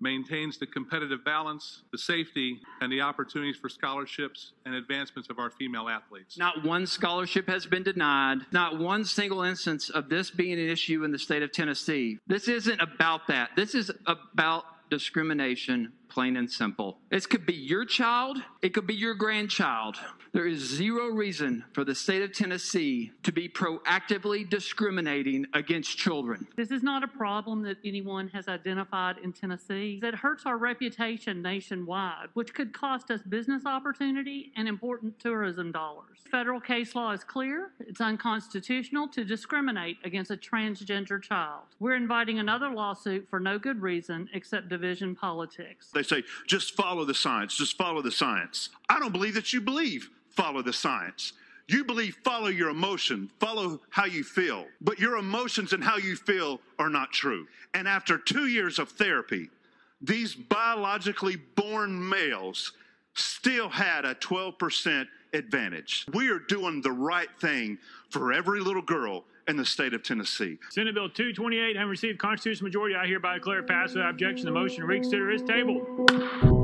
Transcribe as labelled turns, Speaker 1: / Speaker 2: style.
Speaker 1: maintains the competitive balance, the safety, and the opportunities for scholarships and advancements of our female athletes.
Speaker 2: Not one scholarship has been denied. Not one single instance of this being an issue in the state of Tennessee. This isn't about that. This is about discrimination, plain and simple. This could be your child, it could be your grandchild. There is zero reason for the state of Tennessee to be proactively discriminating against children.
Speaker 3: This is not a problem that anyone has identified in Tennessee. It hurts our reputation nationwide, which could cost us business opportunity and important tourism dollars. Federal case law is clear. It's unconstitutional to discriminate against a transgender child. We're inviting another lawsuit for no good reason except division politics.
Speaker 4: They say, just follow the science, just follow the science. I don't believe that you believe follow the science. You believe follow your emotion, follow how you feel, but your emotions and how you feel are not true. And after two years of therapy, these biologically born males still had a 12% advantage. We are doing the right thing for every little girl in the state of Tennessee.
Speaker 5: Senate Bill 228 having received constitutional majority, I hereby declare it passed without objection. The motion to reconsider is tabled.